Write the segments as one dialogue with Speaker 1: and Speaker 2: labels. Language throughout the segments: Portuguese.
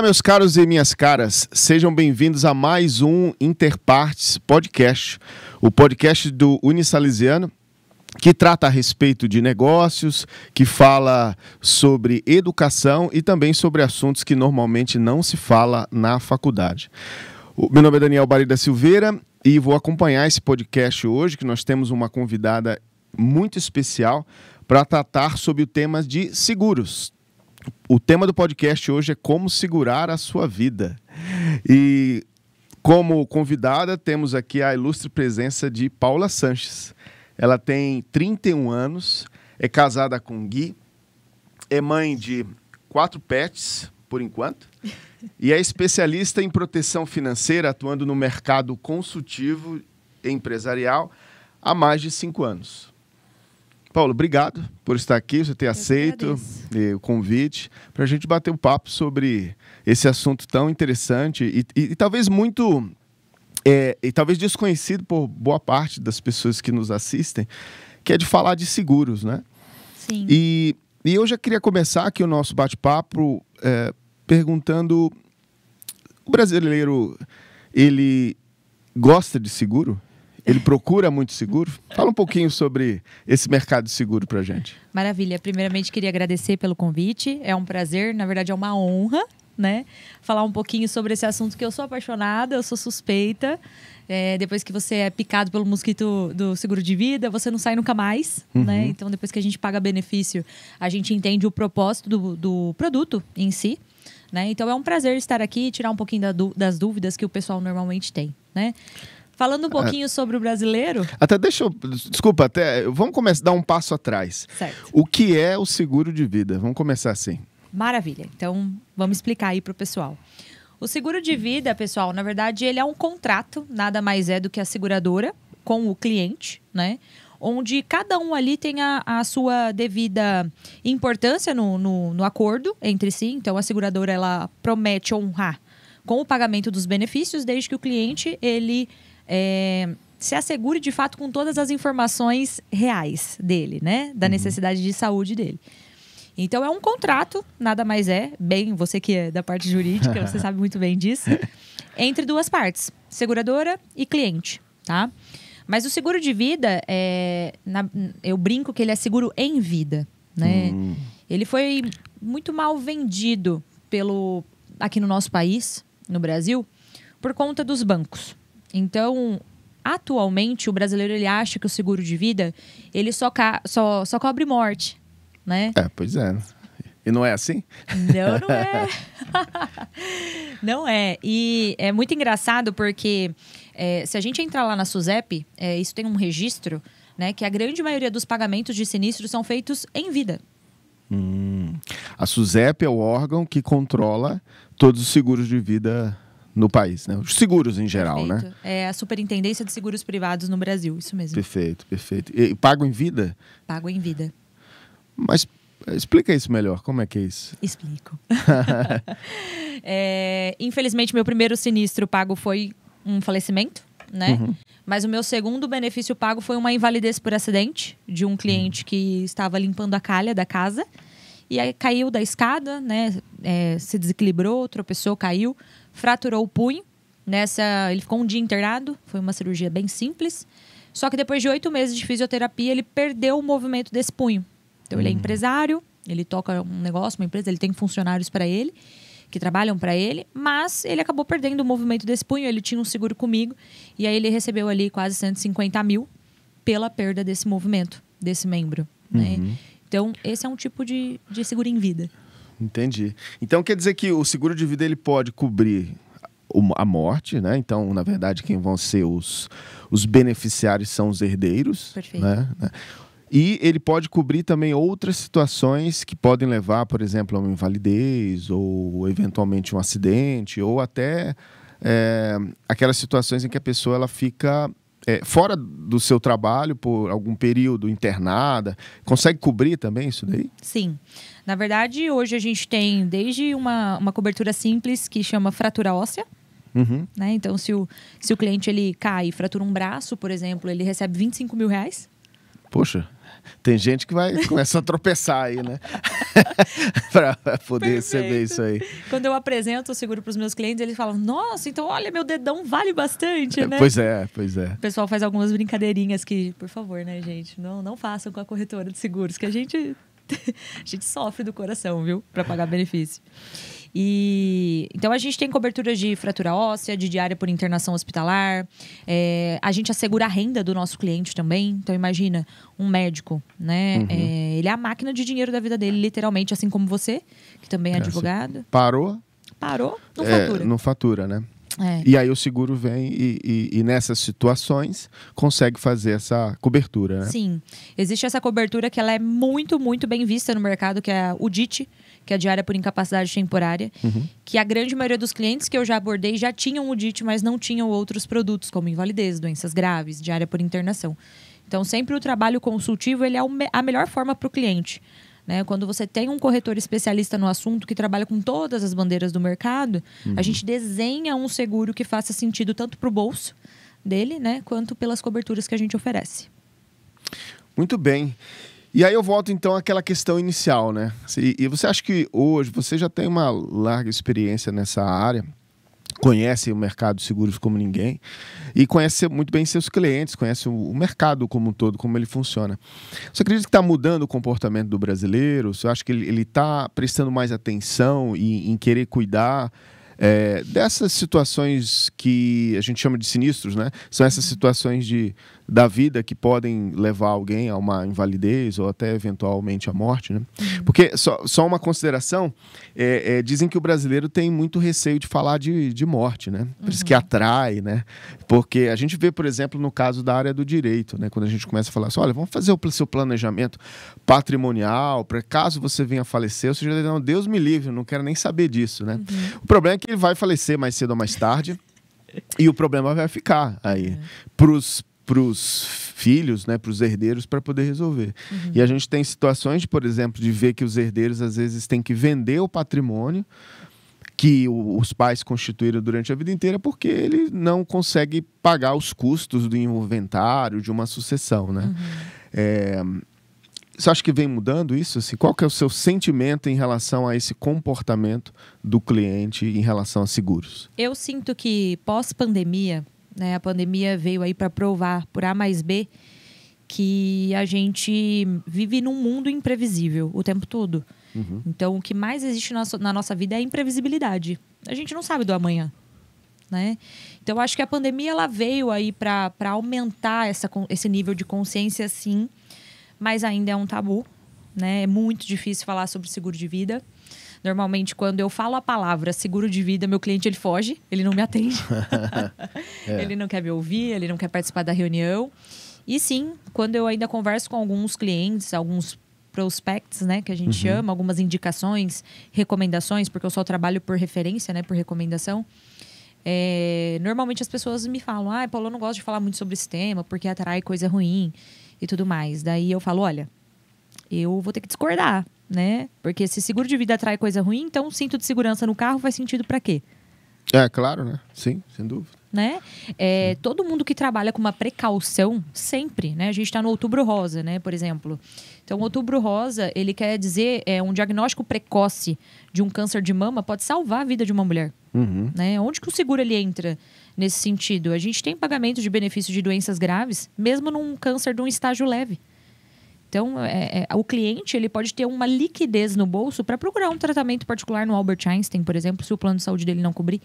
Speaker 1: Olá, meus caros e minhas caras, sejam bem-vindos a mais um Interpartes Podcast, o podcast do Unisalesiano, que trata a respeito de negócios, que fala sobre educação e também sobre assuntos que normalmente não se fala na faculdade. O meu nome é Daniel Barida Silveira e vou acompanhar esse podcast hoje, que nós temos uma convidada muito especial para tratar sobre o tema de seguros. O tema do podcast hoje é como segurar a sua vida. E como convidada, temos aqui a ilustre presença de Paula Sanches. Ela tem 31 anos, é casada com Gui, é mãe de quatro pets, por enquanto, e é especialista em proteção financeira, atuando no mercado consultivo empresarial há mais de cinco anos. Paulo, obrigado por estar aqui, você ter Eu aceito o convite para a gente bater um papo sobre esse assunto tão interessante e, e, e talvez muito é, e talvez desconhecido por boa parte das pessoas que nos assistem, que é de falar de seguros, né?
Speaker 2: Sim.
Speaker 1: E, e eu já queria começar aqui o nosso bate-papo é, perguntando: o brasileiro ele gosta de seguro? Ele procura muito seguro? Fala um pouquinho sobre esse mercado de seguro para gente.
Speaker 2: Maravilha. Primeiramente, queria agradecer pelo convite. É um prazer, na verdade, é uma honra, né? Falar um pouquinho sobre esse assunto que eu sou apaixonada, eu sou suspeita. É, depois que você é picado pelo mosquito do seguro de vida, você não sai nunca mais, uhum. né? Então, depois que a gente paga benefício, a gente entende o propósito do, do produto em si. Né? Então é um prazer estar aqui e tirar um pouquinho da, das dúvidas que o pessoal normalmente tem. Né? Falando um é. pouquinho sobre o brasileiro.
Speaker 1: Até deixa eu. Desculpa, até. Vamos começar dar um passo atrás.
Speaker 2: Certo.
Speaker 1: O que é o seguro de vida? Vamos começar assim.
Speaker 2: Maravilha. Então, vamos explicar aí para o pessoal. O seguro de vida, pessoal, na verdade, ele é um contrato, nada mais é do que a seguradora com o cliente, né? Onde cada um ali tem a, a sua devida importância no, no, no acordo entre si. Então, a seguradora, ela promete honrar com o pagamento dos benefícios, desde que o cliente, ele é, se assegure de fato com todas as informações reais dele, né? Da uhum. necessidade de saúde dele. Então é um contrato, nada mais é, bem, você que é da parte jurídica, você sabe muito bem disso, entre duas partes, seguradora e cliente, tá? Mas o seguro de vida, é, na, eu brinco que ele é seguro em vida, né? Hum. Ele foi muito mal vendido pelo aqui no nosso país, no Brasil, por conta dos bancos. Então, atualmente, o brasileiro ele acha que o seguro de vida ele só, só, só cobre morte, né?
Speaker 1: É, pois é. E não é assim?
Speaker 2: Não, não é. não é. E é muito engraçado porque é, se a gente entrar lá na SUSEP, é, isso tem um registro, né? Que a grande maioria dos pagamentos de sinistros são feitos em vida.
Speaker 1: Hum. A SUSEP é o órgão que controla todos os seguros de vida no país, né? Os seguros em geral,
Speaker 2: perfeito.
Speaker 1: né?
Speaker 2: É a Superintendência de Seguros Privados no Brasil, isso mesmo.
Speaker 1: Perfeito, perfeito. E, e pago em vida?
Speaker 2: Pago em vida.
Speaker 1: Mas explica isso melhor, como é que é isso?
Speaker 2: Explico. é, infelizmente, meu primeiro sinistro pago foi um falecimento, né? Uhum. Mas o meu segundo benefício pago foi uma invalidez por acidente de um cliente uhum. que estava limpando a calha da casa. E aí caiu da escada, né? É, se desequilibrou, tropeçou, caiu fraturou o punho. Nessa, ele ficou um dia internado, foi uma cirurgia bem simples. Só que depois de oito meses de fisioterapia, ele perdeu o movimento desse punho. Então, ele é hum. empresário, ele toca um negócio, uma empresa, ele tem funcionários para ele, que trabalham para ele, mas ele acabou perdendo o movimento desse punho. Ele tinha um seguro comigo, e aí ele recebeu ali quase 150 mil pela perda desse movimento, desse membro. Né? Uhum. Então, esse é um tipo de, de seguro em vida.
Speaker 1: Entendi. Então quer dizer que o seguro de vida ele pode cobrir a morte, né? Então, na verdade, quem vão ser os, os beneficiários são os herdeiros.
Speaker 2: Perfeito.
Speaker 1: Né? E ele pode cobrir também outras situações que podem levar, por exemplo, a uma invalidez, ou eventualmente um acidente, ou até é, aquelas situações em que a pessoa ela fica é, fora do seu trabalho por algum período internada. Consegue cobrir também isso daí?
Speaker 2: Sim. Na verdade, hoje a gente tem desde uma, uma cobertura simples que chama fratura óssea.
Speaker 1: Uhum.
Speaker 2: Né? Então, se o, se o cliente ele cai e fratura um braço, por exemplo, ele recebe 25 mil reais.
Speaker 1: Poxa, tem gente que vai começar a tropeçar aí, né? para poder
Speaker 2: Perfeito.
Speaker 1: receber isso aí.
Speaker 2: Quando eu apresento o seguro para os meus clientes, eles falam: Nossa, então olha, meu dedão vale bastante, né?
Speaker 1: Pois é, pois é.
Speaker 2: O pessoal faz algumas brincadeirinhas que, por favor, né, gente? Não, não façam com a corretora de seguros, que a gente, a gente sofre do coração, viu? Para pagar benefício. E então a gente tem coberturas de fratura óssea, de diária por internação hospitalar. É, a gente assegura a renda do nosso cliente também. Então imagina um médico, né?
Speaker 1: Uhum.
Speaker 2: É, ele é a máquina de dinheiro da vida dele, literalmente, assim como você, que também é,
Speaker 1: É,
Speaker 2: advogado.
Speaker 1: Parou,
Speaker 2: Parou, não
Speaker 1: é,
Speaker 2: fatura.
Speaker 1: não fatura, né?
Speaker 2: É.
Speaker 1: E aí o seguro vem e, e- e nessas situações consegue fazer essa cobertura, né?
Speaker 2: Sim. Existe essa cobertura que ela é muito, muito bem vista no mercado, que é o DIT, que é a diária por incapacidade temporária,
Speaker 1: Uhum.
Speaker 2: que a grande maioria dos clientes que eu já abordei já tinham o DIT, mas não tinham outros produtos, como invalidez, doenças graves, diária por internação. Então, sempre o trabalho consultivo ele é a melhor forma para o cliente. Né? Quando você tem um corretor especialista no assunto que trabalha com todas as bandeiras do mercado, a gente desenha um seguro que faça sentido tanto para o bolso dele, né, quanto pelas coberturas que a gente oferece.
Speaker 1: Muito bem. E aí eu volto então àquela questão inicial, né? E você acha que hoje você já tem uma larga experiência nessa área, conhece o mercado de seguros como ninguém e conhece muito bem seus clientes, conhece o mercado como um todo, como ele funciona. Você acredita que está mudando o comportamento do brasileiro? Você acha que ele está prestando mais atenção em, em querer cuidar é, dessas situações que a gente chama de sinistros, né? São essas situações de, da vida que podem levar alguém a uma invalidez ou até eventualmente à morte, né? Porque, só, só uma consideração, é, é, dizem que o brasileiro tem muito receio de falar de, de morte, né? Por isso que atrai, né? Porque a gente vê, por exemplo, no caso da área do direito, né? Quando a gente começa a falar assim, olha, vamos fazer o seu planejamento patrimonial, para caso você venha a falecer, você já diz, não, Deus me livre, não quero nem saber disso, né? O problema é que ele vai falecer mais cedo ou mais tarde e o problema vai ficar aí pros pros filhos, né, para os herdeiros para poder resolver. E a gente tem situações, por exemplo, de ver que os herdeiros às vezes têm que vender o patrimônio que os pais constituíram durante a vida inteira porque ele não consegue pagar os custos do inventário de uma sucessão, né? É, você acha que vem mudando isso? Assim, qual que é o seu sentimento em relação a esse comportamento do cliente em relação a seguros?
Speaker 2: Eu sinto que pós-pandemia, né, a pandemia veio aí para provar por A mais B que a gente vive num mundo imprevisível o tempo todo. Então, o que mais existe na, na nossa vida é a imprevisibilidade. A gente não sabe do amanhã, né? Então, eu acho que a pandemia ela veio aí para aumentar essa, esse nível de consciência, sim, mas ainda é um tabu, né? É muito difícil falar sobre seguro de vida. Normalmente, quando eu falo a palavra seguro de vida, meu cliente ele foge, ele não me atende. Ele não quer me ouvir, ele não quer participar da reunião. E sim, quando eu ainda converso com alguns clientes, alguns prospects, né, que a gente chama, algumas indicações, recomendações, porque eu só trabalho por referência, né, por recomendação. É, normalmente as pessoas me falam, ah, Paulo, eu não gosto de falar muito sobre esse tema, porque atrai coisa ruim e tudo mais. Daí eu falo, olha, eu vou ter que discordar, né? Porque se seguro de vida atrai coisa ruim, então o cinto de segurança no carro faz sentido para quê?
Speaker 1: É, claro, né? Sim, sem dúvida.
Speaker 2: né? É, todo mundo que trabalha com uma precaução, sempre, né? A gente está no outubro rosa, né? Por exemplo. Então, outubro rosa, ele quer dizer é, um diagnóstico precoce de um câncer de mama pode salvar a vida de uma mulher,
Speaker 1: Uhum.
Speaker 2: né? Onde que o seguro ele entra nesse sentido? A gente tem pagamento de benefício de doenças graves, mesmo num câncer de um estágio leve. Então, é, é, o cliente ele pode ter uma liquidez no bolso para procurar um tratamento particular no Albert Einstein, por exemplo, se o plano de saúde dele não cobrir.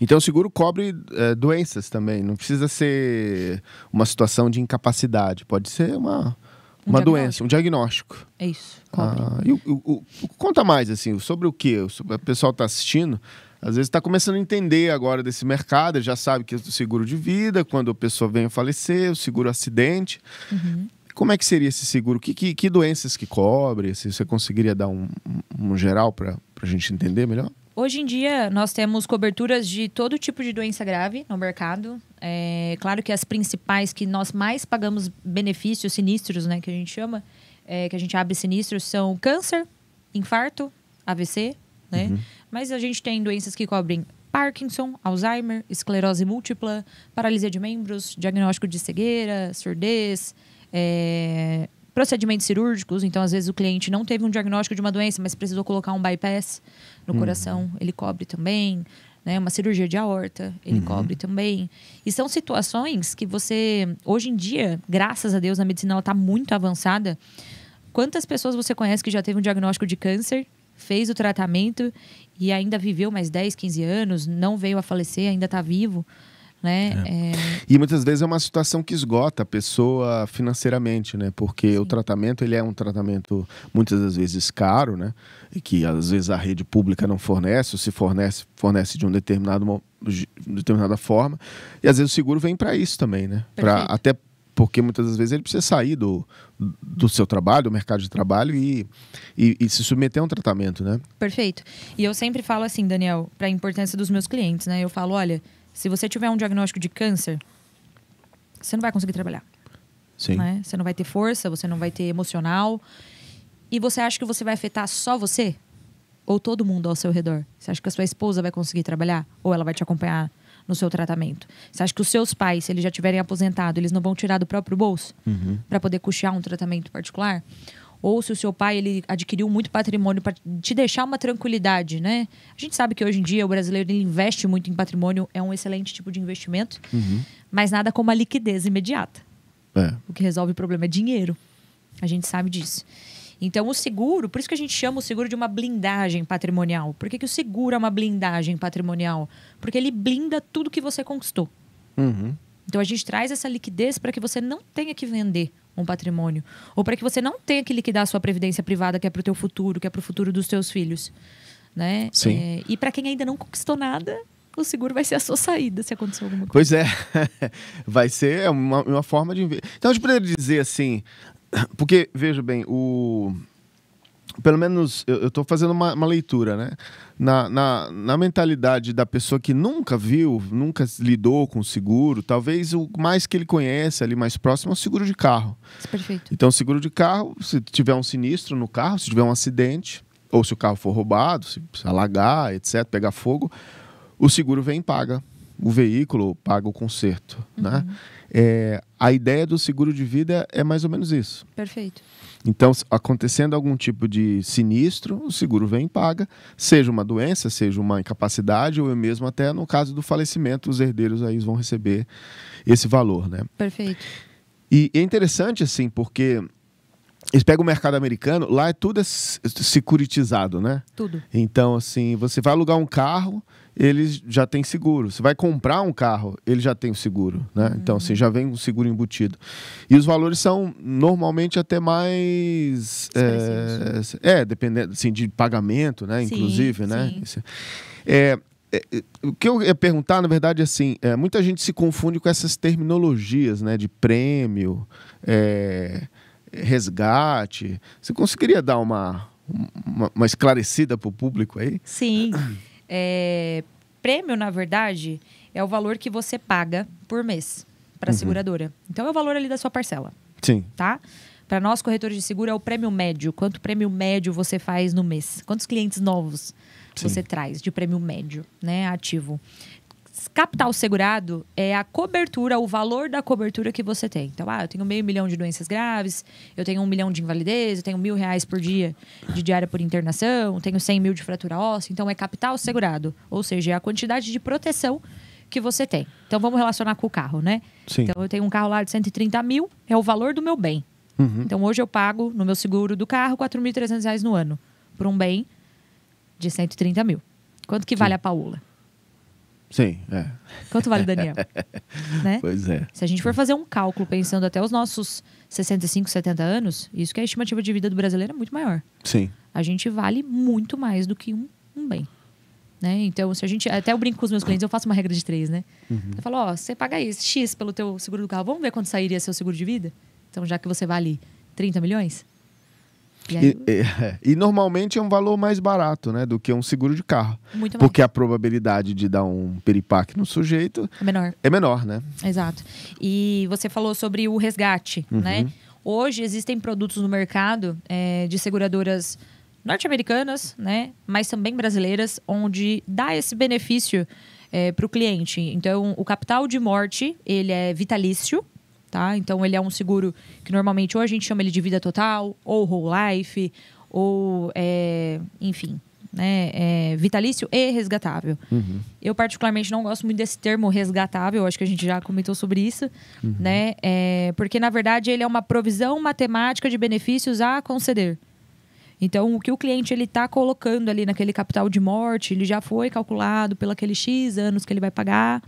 Speaker 1: Então o seguro cobre é, doenças também. Não precisa ser uma situação de incapacidade. Pode ser uma,
Speaker 2: Um
Speaker 1: uma doença, um diagnóstico.
Speaker 2: É isso. Cobre.
Speaker 1: Ah, e o- o- o- conta mais, assim, sobre o que? O pessoal está assistindo, às vezes está começando a entender agora desse mercado, já sabe que é o seguro de vida, quando a pessoa vem a falecer, o seguro acidente.
Speaker 2: Uhum.
Speaker 1: Como é que seria esse seguro? Que, que, que doenças que cobre? Se você conseguiria dar um, um- geral para a gente entender melhor?
Speaker 2: Hoje em dia, nós temos coberturas de todo tipo de doença grave no mercado. É claro que as principais que nós mais pagamos benefícios sinistros, né, que a gente chama, é, que a gente abre sinistros, são câncer, infarto, AVC, né? Mas a gente tem doenças que cobrem Parkinson, Alzheimer, esclerose múltipla, paralisia de membros, diagnóstico de cegueira, surdez, É, procedimentos cirúrgicos, então às vezes o cliente não teve um diagnóstico de uma doença, mas precisou colocar um bypass no coração, ele cobre também. Né, uma cirurgia de aorta, ele cobre também. E são situações que você, hoje em dia, graças a Deus, a medicina está muito avançada. Quantas pessoas você conhece que já teve um diagnóstico de câncer, fez o tratamento e ainda viveu mais 10, 15 anos, não veio a falecer, ainda está vivo? Né? É.
Speaker 1: E muitas vezes é uma situação que esgota a pessoa financeiramente, né? Porque o tratamento ele é um tratamento muitas das vezes caro, né? E que às vezes a rede pública não fornece, ou se fornece, fornece de um determinado de determinada forma. E às vezes o seguro vem para isso também, né? Pra, até porque muitas das vezes ele precisa sair do, do seu trabalho, do mercado de trabalho e, e, e se submeter a um tratamento, né?
Speaker 2: Perfeito. E eu sempre falo assim, Daniel, para a importância dos meus clientes, né? Eu falo, olha, se você tiver um diagnóstico de câncer, você não vai conseguir trabalhar,
Speaker 1: Sim.
Speaker 2: né? Você não vai ter força, você não vai ter emocional. E você acha que você vai afetar só você? Ou todo mundo ao seu redor? Você acha que a sua esposa vai conseguir trabalhar? Ou ela vai te acompanhar no seu tratamento? Você acha que os seus pais, se eles já tiverem aposentado, eles não vão tirar do próprio bolso para poder custear um tratamento particular? Ou se o seu pai ele adquiriu muito patrimônio para te deixar uma tranquilidade, né? A gente sabe que hoje em dia o brasileiro ele investe muito em patrimônio, é um excelente tipo de investimento, mas nada como a liquidez imediata.
Speaker 1: É.
Speaker 2: O que resolve o problema é dinheiro. A gente sabe disso. Então, o seguro, por isso que a gente chama o seguro de uma blindagem patrimonial. Por que, que o seguro é uma blindagem patrimonial? Porque ele blinda tudo que você conquistou.
Speaker 1: Uhum.
Speaker 2: Então, a gente traz essa liquidez para que você não tenha que vender um patrimônio. Ou para que você não tenha que liquidar a sua previdência privada, que é para o teu futuro, que é para o futuro dos teus filhos. Né?
Speaker 1: Sim.
Speaker 2: É, e para quem ainda não conquistou nada, o seguro vai ser a sua saída se acontecer alguma coisa.
Speaker 1: Pois é, vai ser uma, uma forma de. Então a gente poderia dizer assim, porque, veja bem, o. Pelo menos eu estou fazendo uma, uma leitura, né? Na, na, na mentalidade da pessoa que nunca viu, nunca lidou com seguro, talvez o mais que ele conhece ali mais próximo é o seguro de carro.
Speaker 2: Perfeito.
Speaker 1: Então, seguro de carro, se tiver um sinistro no carro, se tiver um acidente, ou se o carro for roubado, se alagar, etc., pegar fogo, o seguro vem e paga o veículo, paga o conserto. Né? É, a ideia do seguro de vida é mais ou menos isso.
Speaker 2: Perfeito.
Speaker 1: Então, acontecendo algum tipo de sinistro, o seguro vem e paga, seja uma doença, seja uma incapacidade, ou mesmo até no caso do falecimento, os herdeiros aí vão receber esse valor, né?
Speaker 2: Perfeito.
Speaker 1: E é interessante, assim, porque eles pegam o mercado americano, lá é tudo é securitizado, né?
Speaker 2: Tudo.
Speaker 1: Então, assim, você vai alugar um carro, eles já tem seguro. Você vai comprar um carro, ele já tem o seguro, né? Então, assim, já vem o seguro embutido. E os valores são normalmente até mais... É, é, dependendo, assim, de pagamento, né?
Speaker 2: Sim,
Speaker 1: Inclusive, né?
Speaker 2: sim.
Speaker 1: É, é, é, o que eu ia perguntar, na verdade, é assim, é, muita gente se confunde com essas terminologias, né? De prêmio, é, resgate. Você conseguiria dar uma, uma, uma esclarecida para o público aí?
Speaker 2: Sim. É, prêmio, na verdade, é o valor que você paga por mês para a seguradora. Então, é o valor ali da sua parcela,
Speaker 1: Sim.
Speaker 2: tá? Para nós, corretores de seguro, é o prêmio médio. Quanto prêmio médio você faz no mês? Quantos clientes novos
Speaker 1: Sim.
Speaker 2: você traz de prêmio médio, né? Ativo. Capital segurado é a cobertura, o valor da cobertura que você tem. Então, ah, eu tenho meio milhão de doenças graves, eu tenho um milhão de invalidez, eu tenho mil reais por dia de diária por internação, tenho 100 mil de fratura óssea. Então, é capital segurado. Ou seja, é a quantidade de proteção que você tem. Então, vamos relacionar com o carro, né?
Speaker 1: Sim.
Speaker 2: Então, eu tenho um carro lá de 130 mil, é o valor do meu bem.
Speaker 1: Uhum.
Speaker 2: Então, hoje eu pago no meu seguro do carro 4.300 reais no ano por um bem de 130 mil. Quanto que vale a Paola?
Speaker 1: Sim, é.
Speaker 2: Quanto vale o Daniel? né?
Speaker 1: Pois é.
Speaker 2: Se a gente for fazer um cálculo pensando até os nossos 65, 70 anos, isso que a estimativa de vida do brasileiro é muito maior.
Speaker 1: Sim.
Speaker 2: A gente vale muito mais do que um, um bem. Né? Então, se a gente. Até eu brinco com os meus clientes, eu faço uma regra de três, né? Eu falo, ó, você paga isso, X pelo teu seguro do carro, vamos ver quanto sairia seu seguro de vida? Então, já que você vale 30 milhões? E
Speaker 1: E, é, e normalmente é um valor mais barato, né, do que um seguro de carro.
Speaker 2: muito mais.
Speaker 1: Porque a probabilidade de dar um peripaque no sujeito
Speaker 2: É menor.
Speaker 1: é menor, né?
Speaker 2: Exato. E você falou sobre o resgate, né? Hoje existem produtos no mercado é, de seguradoras norte-americanas, né? Mas também brasileiras, onde dá esse benefício para o cliente. Então, o capital de morte, ele é vitalício, tá? Então ele é um seguro que normalmente ou a gente chama ele de vida total, ou whole life, ou é, enfim, né, é, vitalício e resgatável.
Speaker 1: Uhum.
Speaker 2: Eu particularmente não gosto muito desse termo resgatável, acho que a gente já comentou sobre isso,
Speaker 1: Uhum.
Speaker 2: né? É, porque na verdade ele é uma provisão matemática de benefícios a conceder. Então, o que o cliente ele está colocando ali naquele capital de morte, ele já foi calculado pelo aquele X anos que ele vai pagar.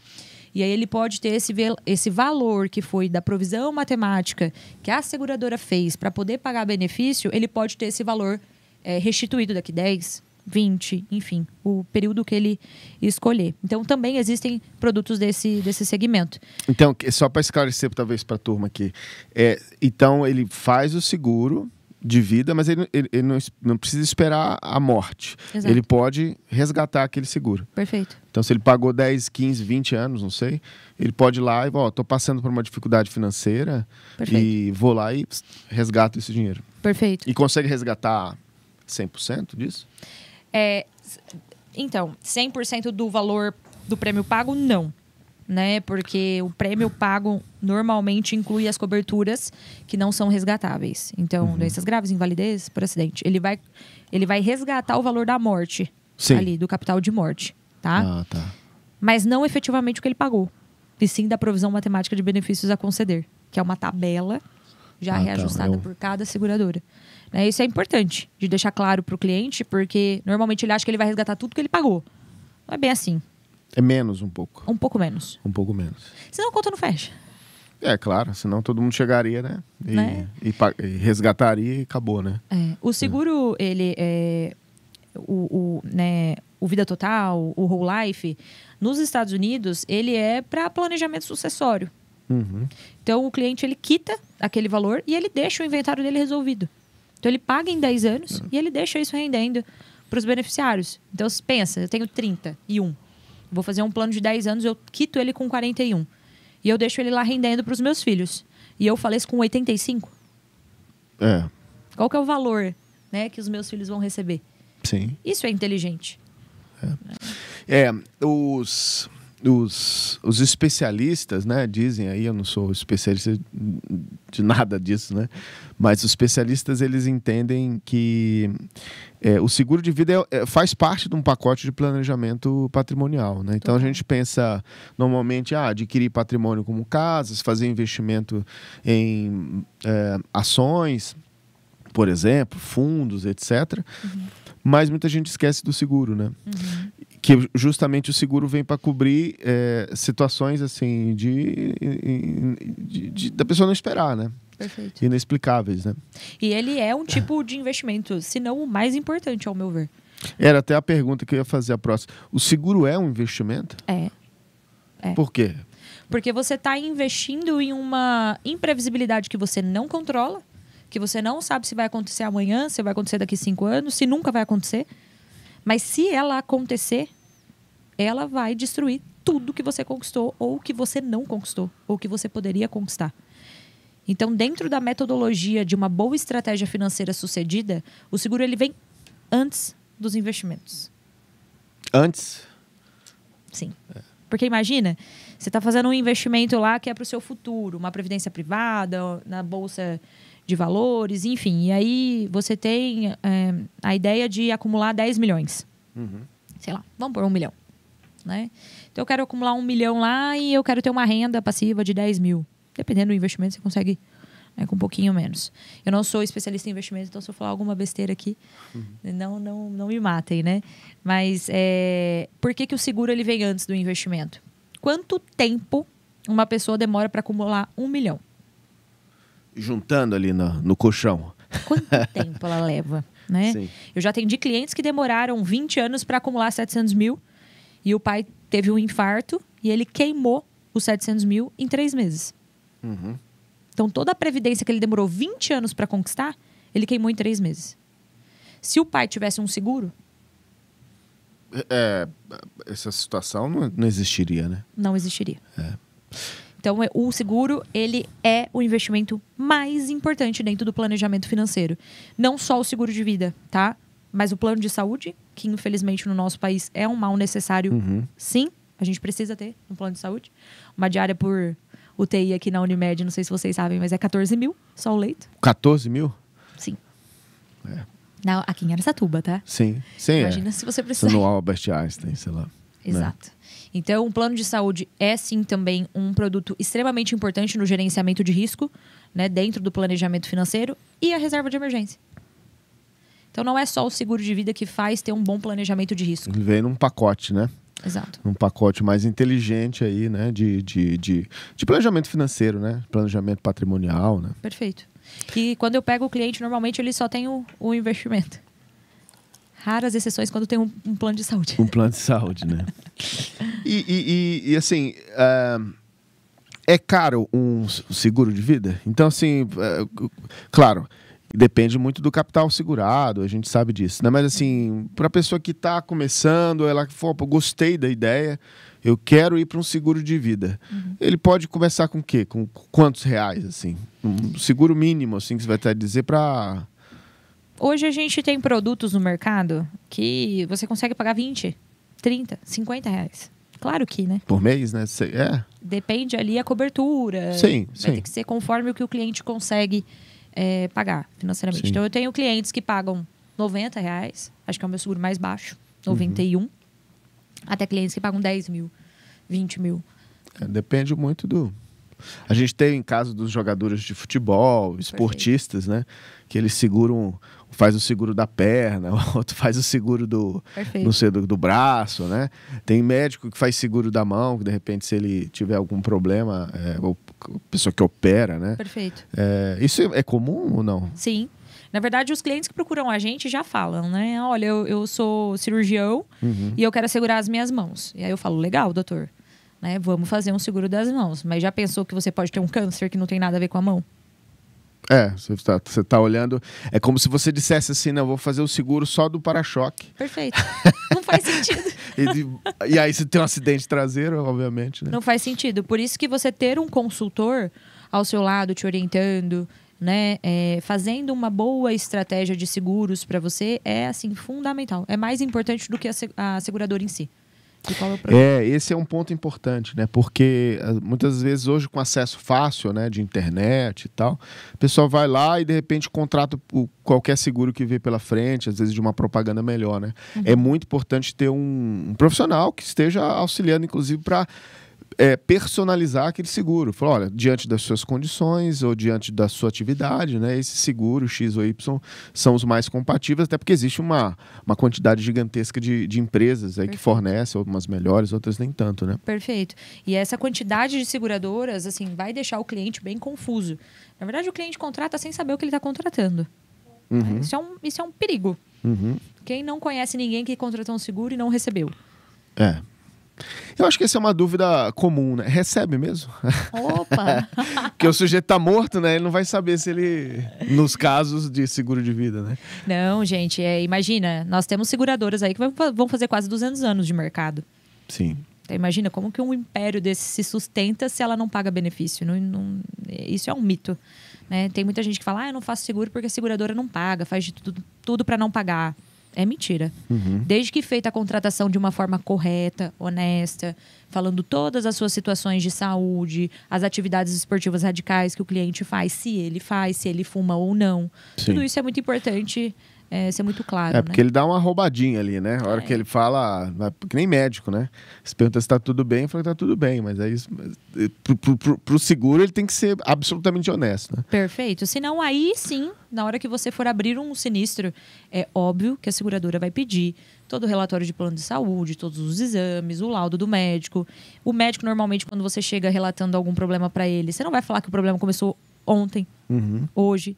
Speaker 2: E aí ele pode ter esse, esse valor que foi da provisão matemática que a seguradora fez para poder pagar benefício, ele pode ter esse valor eh, restituído daqui 10, 20, enfim, o período que ele escolher. Então, também existem produtos desse, desse segmento.
Speaker 1: Então, só para esclarecer talvez para a turma aqui, é, então ele faz o seguro de vida, mas ele, ele- ele não, não precisa esperar a morte.
Speaker 2: Exato.
Speaker 1: Ele pode resgatar aquele seguro.
Speaker 2: Perfeito.
Speaker 1: Então, se ele pagou 10, 15, 20 anos, não sei, ele pode ir lá e, ó, tô passando por uma dificuldade financeira
Speaker 2: Perfeito.
Speaker 1: e vou lá e resgato esse dinheiro.
Speaker 2: Perfeito.
Speaker 1: E consegue resgatar 100% disso?
Speaker 2: É, então, 100% do valor do prêmio pago, não. Né? Porque o prêmio pago normalmente inclui as coberturas que não são resgatáveis. Então, doenças graves, invalidez por acidente. Ele vai, ele vai resgatar o valor da morte
Speaker 1: Sim.
Speaker 2: ali, do capital de morte. Tá?
Speaker 1: Ah, tá.
Speaker 2: Mas não efetivamente o que ele pagou. E sim da provisão matemática de benefícios a conceder, que é uma tabela já
Speaker 1: Ah, tá.
Speaker 2: reajustada
Speaker 1: Eu-
Speaker 2: por cada seguradora. Né, Isso é importante de deixar claro para o cliente, porque normalmente ele acha que ele vai resgatar tudo que ele pagou. Não é bem assim.
Speaker 1: É menos um pouco.
Speaker 2: Um pouco menos.
Speaker 1: Um pouco menos.
Speaker 2: Senão a conta não fecha.
Speaker 1: É, claro, senão todo mundo chegaria, né? E,
Speaker 2: Né?
Speaker 1: e e resgataria e acabou, né?
Speaker 2: É, o seguro, ele é. O, o, né, o Vida Total, o Whole Life, nos Estados Unidos, ele é para planejamento sucessório.
Speaker 1: Uhum.
Speaker 2: Então o cliente ele quita aquele valor e ele deixa o inventário dele resolvido. Então ele paga em 10 anos e ele deixa isso rendendo para os beneficiários. Então pensa, eu tenho 31. Vou fazer um plano de 10 anos, eu quito ele com 41. E eu deixo ele lá rendendo para os meus filhos. E eu faleço com 85.
Speaker 1: É,
Speaker 2: Qual que é o valor, né, que os meus filhos vão receber?
Speaker 1: sim.
Speaker 2: Isso é inteligente.
Speaker 1: É, os, os, os especialistas, né, dizem aí, eu não sou especialista de nada disso, né, mas os especialistas, eles entendem que é, o seguro de vida é- é- faz parte de um pacote de planejamento patrimonial, né, então a
Speaker 2: Total.
Speaker 1: gente pensa normalmente, ah, adquirir patrimônio como casas, fazer investimento em é, ações, por exemplo, fundos, etc., mas muita gente esquece do seguro, né? Que justamente o seguro vem para cobrir é, situações assim de, de- de- da pessoa não esperar, né?
Speaker 2: Perfeito.
Speaker 1: Inexplicáveis, né?
Speaker 2: E ele é um tipo de investimento, se não o mais importante, ao meu ver.
Speaker 1: Era até a pergunta que eu ia fazer a próxima. O seguro é um investimento?
Speaker 2: É. É.
Speaker 1: Por quê?
Speaker 2: Porque você está investindo em uma imprevisibilidade que você não controla, que você não sabe se vai acontecer amanhã, se vai acontecer daqui cinco anos, se nunca vai acontecer. Mas se ela acontecer, ela vai destruir tudo que você conquistou ou que você não conquistou ou que você poderia conquistar. Então, dentro da metodologia de uma boa estratégia financeira sucedida, o seguro ele vem antes dos investimentos.
Speaker 1: Antes?
Speaker 2: Sim. Porque imagina, você está fazendo um investimento lá que é para o seu futuro, uma previdência privada, na bolsa de valores, enfim. E aí você tem é, a ideia de acumular 10 milhões. Sei lá, vamos por um milhão. Né? Então eu quero acumular um milhão lá e eu quero ter uma renda passiva de 10 mil. Dependendo do investimento, você consegue né, com um pouquinho menos. Eu não sou especialista em investimento, então se eu falar alguma besteira aqui, não, não, não me matem, né? Mas é, por que, que o seguro ele vem antes do investimento? Quanto tempo uma pessoa demora para acumular um milhão?
Speaker 1: Juntando ali no, no colchão.
Speaker 2: Quanto tempo ela leva? Né?
Speaker 1: Sim.
Speaker 2: Eu já atendi clientes que demoraram 20 anos para acumular 700 mil e o pai teve um infarto e ele queimou os 700 mil em três meses.
Speaker 1: Uhum.
Speaker 2: Então, toda a previdência que ele demorou 20 anos para conquistar, ele queimou em três meses. Se o pai tivesse um seguro,
Speaker 1: É, essa situação não, não existiria, né?
Speaker 2: não existiria. Então, é- o seguro, ele é o investimento mais importante dentro do planejamento financeiro. Não só o seguro de vida, tá? Mas o plano de saúde, que infelizmente no nosso país é um mal necessário,
Speaker 1: Uhum.
Speaker 2: sim. A gente precisa ter um plano de saúde. Uma diária por UTI aqui na Unimed, não sei se vocês sabem, mas é 14 mil só o leito.
Speaker 1: 14 mil?
Speaker 2: Sim. Na, aqui em Aracatuba, tá?
Speaker 1: Sim. Sim,
Speaker 2: Imagina
Speaker 1: é.
Speaker 2: se você precisar.
Speaker 1: No Albert Einstein, sei lá.
Speaker 2: Exato. Então, o plano de saúde é sim também um produto extremamente importante no gerenciamento de risco, né, dentro do planejamento financeiro e a reserva de emergência. Então, não é só o seguro de vida que faz ter um bom planejamento de risco.
Speaker 1: Ele vem num pacote, né?
Speaker 2: Exato.
Speaker 1: Num pacote mais inteligente aí, né? De, de, de, de planejamento financeiro, né? Planejamento patrimonial, né?
Speaker 2: Perfeito. E quando eu pego o cliente, normalmente ele só tem o, o investimento. Raras exceções quando tem um, um plano de saúde.
Speaker 1: Um plano de saúde, né? e, e, e, e, assim, é, é caro um seguro de vida? Então, assim, é, claro, depende muito do capital segurado, a gente sabe disso, né? Mas, assim, para a pessoa que está começando, ela falou, gostei da ideia, eu quero ir para um seguro de vida. Uhum. Ele pode começar com o quê? Com quantos reais, assim? Um seguro mínimo, assim, que você vai até dizer para
Speaker 2: Hoje a gente tem produtos no mercado que você consegue pagar 20, 30, 50 reais. Claro que, né?
Speaker 1: Por mês, né? É.
Speaker 2: Depende ali a cobertura.
Speaker 1: Sim,
Speaker 2: Vai
Speaker 1: sim.
Speaker 2: ter que ser conforme o que o cliente consegue é, pagar financeiramente. Sim. Então eu tenho clientes que pagam 90 reais, acho que é o meu seguro mais baixo, 91. Uhum. Até clientes que pagam 10 mil, 20 mil.
Speaker 1: É, depende muito do, a gente tem em caso dos jogadores de futebol, esportistas, Perfeito. né? Que eles seguram, faz o seguro da perna, o outro faz o seguro do, não sei, do, do, braço, né? Tem médico que faz seguro da mão, que de repente se ele tiver algum problema, é, ou pessoa que opera, né?
Speaker 2: Perfeito.
Speaker 1: É, isso é comum ou não?
Speaker 2: Sim. Na verdade, os clientes que procuram a gente já falam, né? Olha, eu, eu sou cirurgião uhum. e eu quero segurar as minhas mãos. E aí eu falo, legal, doutor né? Vamos fazer um seguro das mãos. Mas já pensou que você pode ter um câncer que não tem nada a ver com a mão?
Speaker 1: É, você está você tá olhando. É como se você dissesse assim: não, vou fazer o seguro só do para-choque.
Speaker 2: Perfeito. Não faz sentido.
Speaker 1: e, e, aí, se tem um acidente traseiro, obviamente. Né?
Speaker 2: Não faz sentido. Por isso que você ter um consultor ao seu lado, te orientando, né, é, fazendo uma boa estratégia de seguros para você é assim fundamental. É mais importante do que a, a seguradora em si.
Speaker 1: É, é, esse é um ponto importante, né? Porque ah, muitas vezes hoje com acesso fácil, né, de internet e tal, o pessoal vai lá e de repente contrata qualquer seguro que vê pela frente, às vezes de uma propaganda melhor, né? Uhum. É muito importante ter um, um profissional que esteja auxiliando, inclusive, para é, personalizar aquele seguro. Falar, olha, diante das suas condições ou diante da sua atividade, né, esse seguro X ou Y são os mais compatíveis, até porque existe uma, uma quantidade gigantesca de, de empresas aí que fornecem, algumas melhores, outras nem tanto, né?
Speaker 2: Perfeito. E essa quantidade de seguradoras, assim, vai deixar o cliente bem confuso. Na verdade, o cliente contrata sem saber o que ele está contratando. Uhum. Isso, é um, isso é um perigo.
Speaker 1: Uhum.
Speaker 2: Quem não conhece ninguém que contratou um seguro e não recebeu.
Speaker 1: É, eu acho que essa é uma dúvida comum, né? Recebe mesmo?
Speaker 2: Opa!
Speaker 1: Porque o sujeito tá morto, né? Ele não vai saber se ele. Nos casos de seguro de vida, né?
Speaker 2: Não, gente, é, imagina, nós temos seguradoras aí que vão fazer quase 200 anos de mercado.
Speaker 1: Sim.
Speaker 2: Então, imagina como que um império desse se sustenta se ela não paga benefício. Não, não, isso é um mito. Né? Tem muita gente que fala, ah, eu não faço seguro porque a seguradora não paga, faz de tudo, tudo para não pagar. É mentira.
Speaker 1: Uhum.
Speaker 2: Desde que feita a contratação de uma forma correta, honesta, falando todas as suas situações de saúde, as atividades esportivas radicais que o cliente faz, se ele faz, se ele fuma ou não. Sim. Tudo isso é muito importante é, ser muito claro.
Speaker 1: É,
Speaker 2: né?
Speaker 1: porque ele dá uma roubadinha ali, né? A hora é. que ele fala, que nem médico, né? Se pergunta se tá tudo bem, fala que tá tudo bem, mas aí pro, pro, pro, pro seguro ele tem que ser absolutamente honesto, né?
Speaker 2: Perfeito. Senão aí sim, na hora que você for abrir um sinistro, é óbvio que a seguradora vai pedir todo o relatório de plano de saúde, todos os exames, o laudo do médico. O médico, normalmente, quando você chega relatando algum problema para ele, você não vai falar que o problema começou ontem,
Speaker 1: uhum.
Speaker 2: hoje,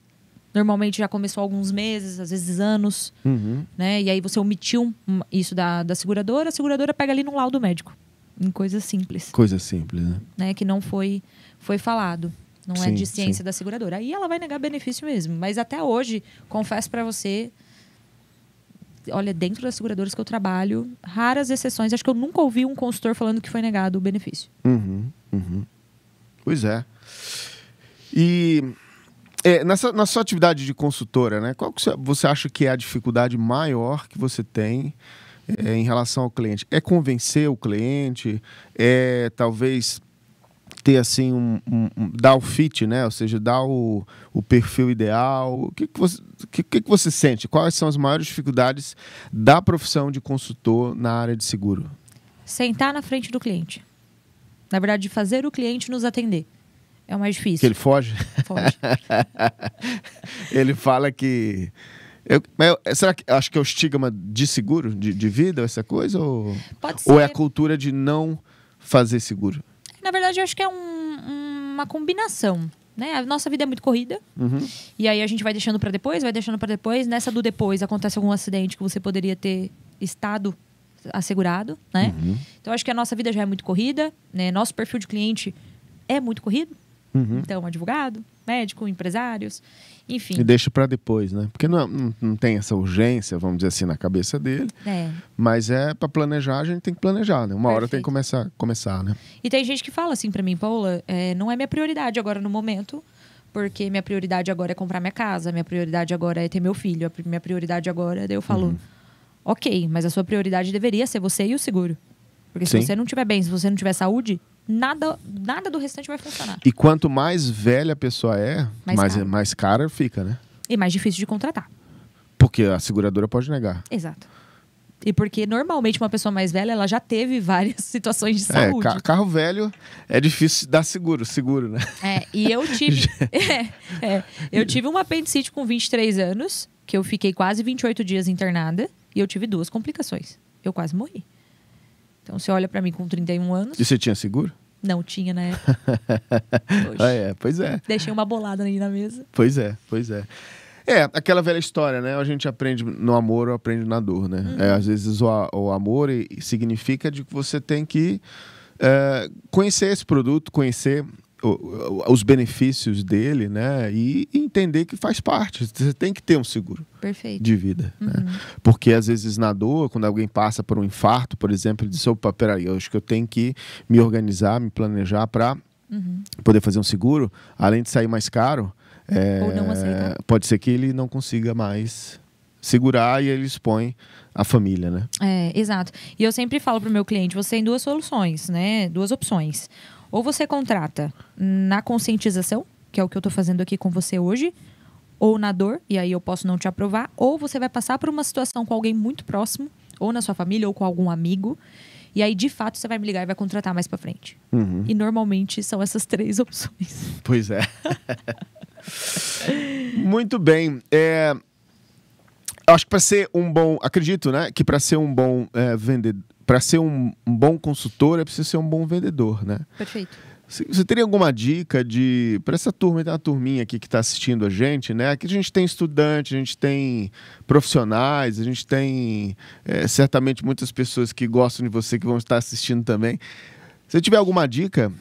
Speaker 2: Normalmente já começou há alguns meses, às vezes anos,
Speaker 1: uhum.
Speaker 2: né? E aí você omitiu isso da, da seguradora, a seguradora pega ali no laudo médico. Em coisas simples.
Speaker 1: Coisa simples, né?
Speaker 2: né? Que não foi, foi falado. Não
Speaker 1: sim,
Speaker 2: é de ciência
Speaker 1: sim.
Speaker 2: da seguradora. Aí ela vai negar benefício mesmo. Mas até hoje, confesso para você, olha, dentro das seguradoras que eu trabalho, raras exceções. Acho que eu nunca ouvi um consultor falando que foi negado o benefício.
Speaker 1: Uhum, uhum. Pois é. E é, nessa, na sua atividade de consultora, né, qual que você acha que é a dificuldade maior que você tem é, em relação ao cliente? É convencer o cliente? É talvez ter assim um, um, um, dar o fit, né? Ou seja, dar o, o perfil ideal. O que, que, você, que, que, que você sente? Quais são as maiores dificuldades da profissão de consultor na área de seguro?
Speaker 2: Sentar na frente do cliente. Na verdade, fazer o cliente nos atender. É o mais difícil.
Speaker 1: Que ele foge?
Speaker 2: Foge.
Speaker 1: ele fala que. Eu, eu, será que acho que é o estigma de seguro, de, de vida, essa coisa? Ou,
Speaker 2: Pode ser.
Speaker 1: ou é a cultura de não fazer seguro?
Speaker 2: Na verdade, eu acho que é um, uma combinação. Né? A nossa vida é muito corrida.
Speaker 1: Uhum.
Speaker 2: E aí a gente vai deixando para depois, vai deixando para depois. Nessa do depois acontece algum acidente que você poderia ter estado assegurado, né?
Speaker 1: Uhum.
Speaker 2: Então acho que a nossa vida já é muito corrida, né? Nosso perfil de cliente é muito corrido.
Speaker 1: Uhum.
Speaker 2: Então, advogado, médico, empresários, enfim.
Speaker 1: E deixa para depois, né? Porque não, não, não, tem essa urgência, vamos dizer assim, na cabeça dele.
Speaker 2: É.
Speaker 1: Mas é para planejar, a gente tem que planejar, né? Uma
Speaker 2: Perfeito.
Speaker 1: hora tem que começar, começar né?
Speaker 2: E tem gente que fala assim para mim, Paula, é, não é minha prioridade agora no momento, porque minha prioridade agora é comprar minha casa, minha prioridade agora é ter meu filho, a minha prioridade agora, daí eu falo,
Speaker 1: Uhum.
Speaker 2: ok, mas a sua prioridade deveria ser você e o seguro. Porque se
Speaker 1: Sim.
Speaker 2: você não tiver bem, se você não tiver saúde, nada, nada do restante vai funcionar.
Speaker 1: E quanto mais velha a pessoa é,
Speaker 2: Mais
Speaker 1: mais,
Speaker 2: caro.
Speaker 1: mais cara fica, né?
Speaker 2: E mais difícil de contratar.
Speaker 1: Porque a seguradora pode negar.
Speaker 2: Exato. E porque normalmente uma pessoa mais velha, ela já teve várias situações de
Speaker 1: É,
Speaker 2: saúde.
Speaker 1: ca- carro velho é difícil dar seguro, seguro, né?
Speaker 2: É, e eu tive. É, é, eu tive uma apendicite com 23 anos, que eu fiquei quase 28 dias internada, e eu tive duas complicações. Eu quase morri. Então, você olha pra mim com 31 anos,
Speaker 1: E você tinha seguro?
Speaker 2: não tinha na época. Poxa,
Speaker 1: Ah, é, pois é.
Speaker 2: Deixei uma bolada aí na mesa.
Speaker 1: Pois é, pois é. É, aquela velha história, né? A gente aprende no amor ou aprende na dor, né?
Speaker 2: Uhum.
Speaker 1: É, às vezes o, o amor significa de que você tem que é, conhecer esse produto, conhecer os benefícios dele, né? E entender que faz parte. Você tem que ter um seguro
Speaker 2: Perfeito.
Speaker 1: de vida. né?
Speaker 2: Uhum.
Speaker 1: Porque às vezes na dor, quando alguém passa por um infarto, por exemplo, ele diz: opa, peraí, eu acho que eu tenho que me organizar, me planejar para
Speaker 2: Uhum.
Speaker 1: poder fazer um seguro, além de sair mais caro, é, pode ser que ele não consiga mais segurar e ele expõe a família, né?
Speaker 2: É, exato. E eu sempre falo pro meu cliente, você tem duas soluções, né? Duas opções. Ou você contrata na conscientização, que é o que eu tô fazendo aqui com você hoje, ou na dor, e aí eu posso não te aprovar, ou você vai passar por uma situação com alguém muito próximo, ou na sua família, ou com algum amigo, e aí de fato você vai me ligar e vai contratar mais pra frente.
Speaker 1: Uhum.
Speaker 2: E normalmente são essas três opções.
Speaker 1: Pois é. Muito bem. É, acho que para ser um bom, acredito, né, que para ser um bom é, vendedor, para ser um, um bom consultor é preciso ser um bom vendedor, né?
Speaker 2: Perfeito.
Speaker 1: Você teria alguma dica de para essa turma, tem uma turminha aqui que está assistindo a gente, né? Aqui a gente tem estudante, a gente tem profissionais, a gente tem é, certamente muitas pessoas que gostam de você que vão estar assistindo também. Se tiver alguma dica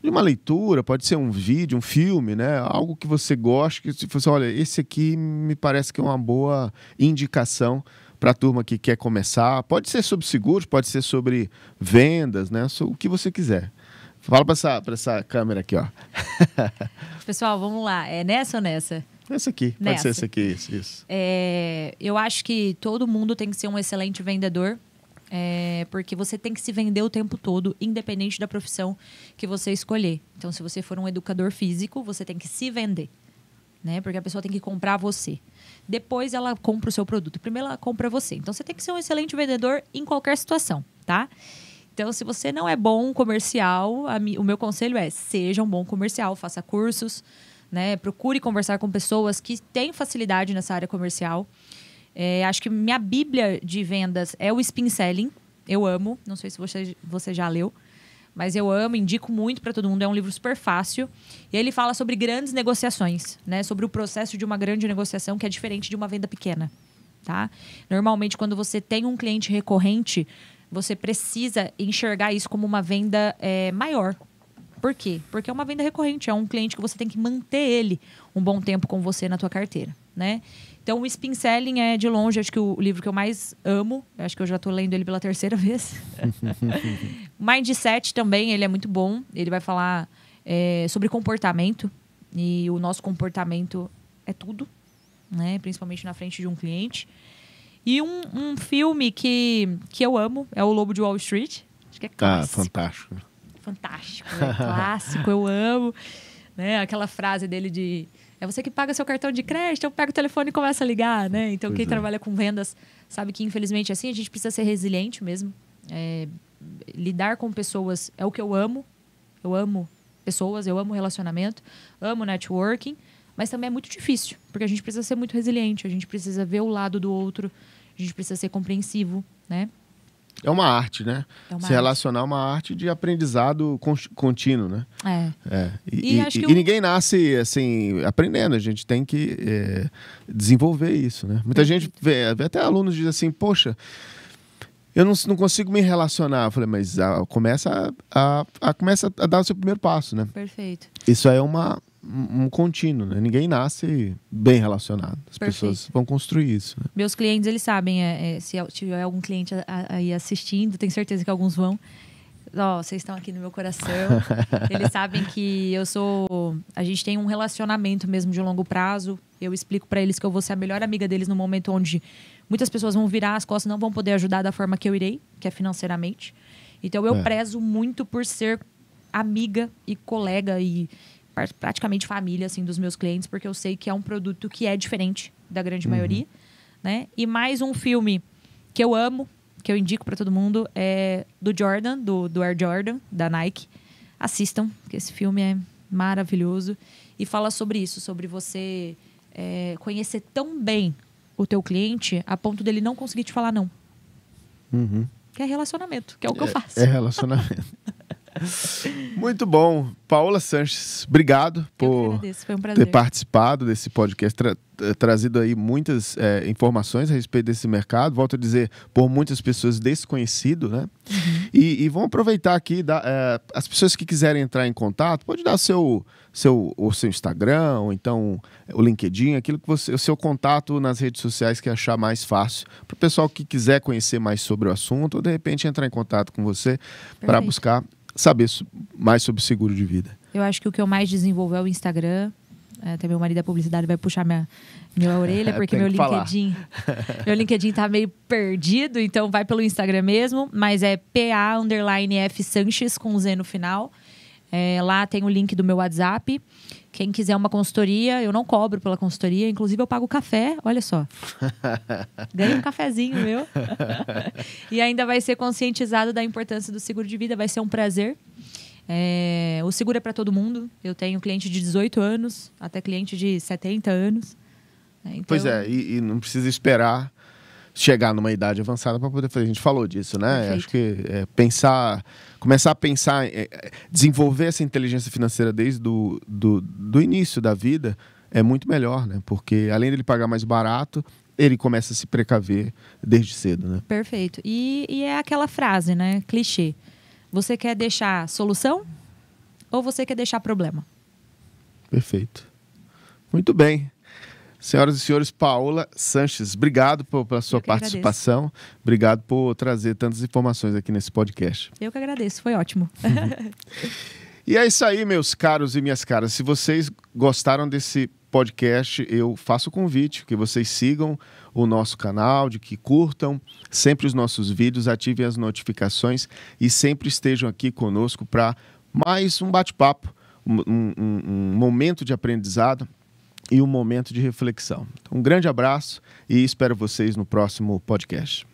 Speaker 1: de uma leitura, pode ser um vídeo, um filme, né? Algo que você goste, que se fosse, olha, esse aqui me parece que é uma boa indicação para a turma que quer começar. Pode ser sobre seguros, pode ser sobre vendas, né? O que você quiser. Fala para essa, pra essa câmera aqui, ó.
Speaker 2: Pessoal, vamos lá. É nessa ou nessa?
Speaker 1: Essa aqui, pode
Speaker 2: Nessa.
Speaker 1: ser essa aqui, isso. isso.
Speaker 2: É, eu acho que todo mundo tem que ser um excelente vendedor, é, porque você tem que se vender o tempo todo, independente da profissão que você escolher. Então, se você for um educador físico, você tem que se vender, né? Porque a pessoa tem que comprar você. Depois ela compra o seu produto. Primeiro ela compra você. Então, você tem que ser um excelente vendedor em qualquer situação, tá? Então, se você não é bom comercial, mi- o meu conselho é seja um bom comercial, faça cursos, né? Procure conversar com pessoas que têm facilidade nessa área comercial. É, acho que minha bíblia de vendas é o Spin Selling. Eu amo. Não sei se você, você já leu. Mas eu amo, indico muito para todo mundo. É um livro super fácil. E ele fala sobre grandes negociações, né? Sobre o processo de uma grande negociação que é diferente de uma venda pequena, tá? Normalmente, quando você tem um cliente recorrente, você precisa enxergar isso como uma venda é, maior. Por quê? Porque é uma venda recorrente, é um cliente que você tem que manter ele um bom tempo com você na tua carteira, né? Então, o Spin Selling é, de longe, acho que o livro que eu mais amo. Acho que eu já estou lendo ele pela terceira vez. Mindset também, ele é muito bom. Ele vai falar é, sobre comportamento. E o nosso comportamento é tudo, né? Principalmente na frente de um cliente. E um, um filme que, que eu amo é O Lobo de Wall Street. Acho que é
Speaker 1: Ah,
Speaker 2: clássico.
Speaker 1: fantástico.
Speaker 2: fantástico, é clássico, eu amo. Né? Aquela frase dele de é você que paga seu cartão de crédito, eu pego o telefone e começo a ligar, né? Então, pois quem é. trabalha com vendas sabe que, infelizmente, assim, a gente precisa ser resiliente mesmo. É, lidar com pessoas é o que eu amo. Eu amo pessoas, eu amo relacionamento, amo networking, mas também é muito difícil, porque a gente precisa ser muito resiliente, a gente precisa ver o lado do outro, a gente precisa ser compreensivo, né?
Speaker 1: É uma arte, né? É uma Se arte. relacionar é uma arte de aprendizado contínuo, né?
Speaker 2: É.
Speaker 1: é. E, e, e, e ninguém nasce assim aprendendo, a gente tem que é, desenvolver isso, né? Muita Perfeito. gente vê, vê, até alunos dizem assim, poxa, eu não, não consigo me relacionar. Eu falei, mas a, começa, a, a, começa a dar o seu primeiro passo, né?
Speaker 2: Perfeito.
Speaker 1: Isso é uma, um contínuo, né? Ninguém nasce bem relacionado. As Perfeito. pessoas vão construir isso. Né?
Speaker 2: Meus clientes, eles sabem, é, é, se tiver algum cliente aí assistindo, tenho certeza que alguns vão. Ó, oh, vocês estão aqui no meu coração. eles sabem que eu sou. A gente tem um relacionamento mesmo de longo prazo. Eu explico para eles que eu vou ser a melhor amiga deles no momento onde muitas pessoas vão virar as costas, não vão poder ajudar da forma que eu irei, que é financeiramente. Então eu é. prezo muito por ser amiga e colega e praticamente família assim dos meus clientes, porque eu sei que é um produto que é diferente da grande uhum. maioria, né? E mais um filme que eu amo, que eu indico para todo mundo é do Jordan, do, do Air Jordan da Nike. Assistam, que esse filme é maravilhoso e fala sobre isso, sobre você é, conhecer tão bem o teu cliente a ponto dele não conseguir te falar não.
Speaker 1: Uhum.
Speaker 2: Que é relacionamento, que é o que
Speaker 1: é,
Speaker 2: eu faço.
Speaker 1: É relacionamento. Muito bom. Paola Sanches, obrigado por
Speaker 2: um
Speaker 1: ter participado desse podcast, tra trazido aí muitas é, informações a respeito desse mercado. Volto a dizer, por muitas pessoas desconhecido, né? Uhum. E, e vamos aproveitar aqui, da, é, as pessoas que quiserem entrar em contato, pode dar seu, seu, o seu Instagram, ou então o LinkedIn, aquilo que você, o seu contato nas redes sociais que achar mais fácil. Para o pessoal que quiser conhecer mais sobre o assunto, ou de repente entrar em contato com você para buscar saber mais sobre seguro de vida.
Speaker 2: Eu acho que o que eu mais desenvolvo é o Instagram. É, até meu marido da publicidade vai puxar minha, minha orelha, porque meu LinkedIn. meu LinkedIn tá meio perdido, então vai pelo Instagram mesmo, mas é PA underline F Sanches com Z no final. É, lá tem o link do meu WhatsApp. Quem quiser uma consultoria, eu não cobro pela consultoria, inclusive eu pago café, olha só. Ganha um cafezinho meu. e ainda vai ser conscientizado da importância do seguro de vida, vai ser um prazer. É, o seguro é para todo mundo. Eu tenho cliente de 18 anos, até cliente de 70 anos.
Speaker 1: É, então... Pois é, e, e não precisa esperar chegar numa idade avançada para poder fazer. A gente falou disso, né? Perfeito. Acho que é, pensar, começar a pensar, é, desenvolver essa inteligência financeira desde do, do, do início da vida é muito melhor, né? Porque além dele pagar mais barato, ele começa a se precaver desde cedo, né?
Speaker 2: Perfeito. E, e é aquela frase, né? Clichê. Você quer deixar solução ou você quer deixar problema?
Speaker 1: Perfeito. Muito bem. Senhoras e senhores, Paola Sanches, obrigado por, pela sua participação. Agradeço. Obrigado por trazer tantas informações aqui nesse podcast.
Speaker 2: Eu que agradeço, foi ótimo.
Speaker 1: e é isso aí, meus caros e minhas caras. Se vocês gostaram desse podcast, eu faço o convite que vocês sigam o nosso canal, de que curtam sempre os nossos vídeos, ativem as notificações e sempre estejam aqui conosco para mais um bate-papo, um, um, um momento de aprendizado e um momento de reflexão. Então, um grande abraço e espero vocês no próximo podcast.